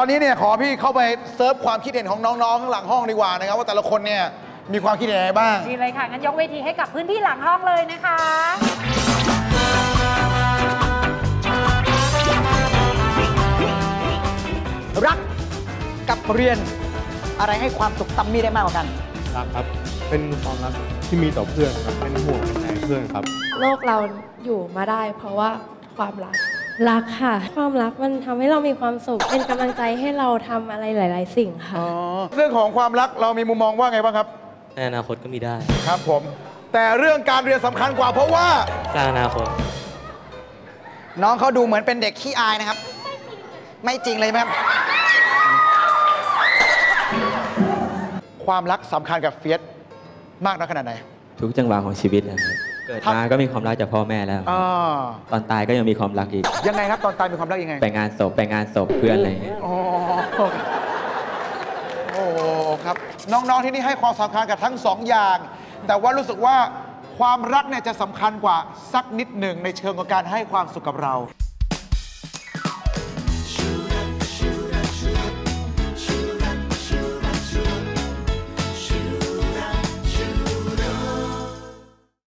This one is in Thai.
ตอนนี้เนี่ยขอพี่เข้าไปเซิร์ฟความคิดเห็นของน้องๆข้างหลังห้องดีกว่านะครับว่าแต่ละคนเนี่ยมีความคิดเห็นยังไงบ้าง ดีเลยค่ะ งั้นยกเวทีให้กับพื้นที่หลังห้องเลยนะคะ รักกับเรียนอะไรให้ความสุขตัมมี่ได้มากกว่ากัน รักครับ เป็นความรักที่มีต่อเพื่อนครับเป็นห่วงเป็นใยเพื่อนครับ โลกเราอยู่มาได้เพราะว่าความรัก รักค่ะ ความรักมันทำให้เรามีความสุข เป็นกำลังใจให้เราทำอะไรหลาย ๆ สิ่งค่ะ อ๋อเรื่องของความรักเรามีมุมมองว่าไงบ้างครับ ในอนาคตก็มีได้ ครับผม แต่เรื่องการเรียนสำคัญกว่าเพราะว่า สร้างอนาคต น้องเขาดูเหมือนเป็นเด็กขี้อายนะครับ ไม่จริงเลยไหมครับ ความรักสำคัญกับเฟียสมากน้อยขนาดไหน ทุกจังหวะของชีวิตนะครับ เกิดมาก็มีความรักจากพ่อแม่แล้ว อ่าตอนตายก็ยังมีความรักอีก ยังไงครับตอนตายมีความรักยังไงไปงานศพไปงานศพเพื่อนอะไรอย่างเงี้ยอ๋อโอ้ครับน้องๆที่นี่ให้ความสำคัญกับทั้งสองอย่าง แต่ว่ารู้สึกว่าความรักเนี่ยจะสำคัญกว่าสักนิดหนึ่งในเชิงของการให้ความสุขกับเรา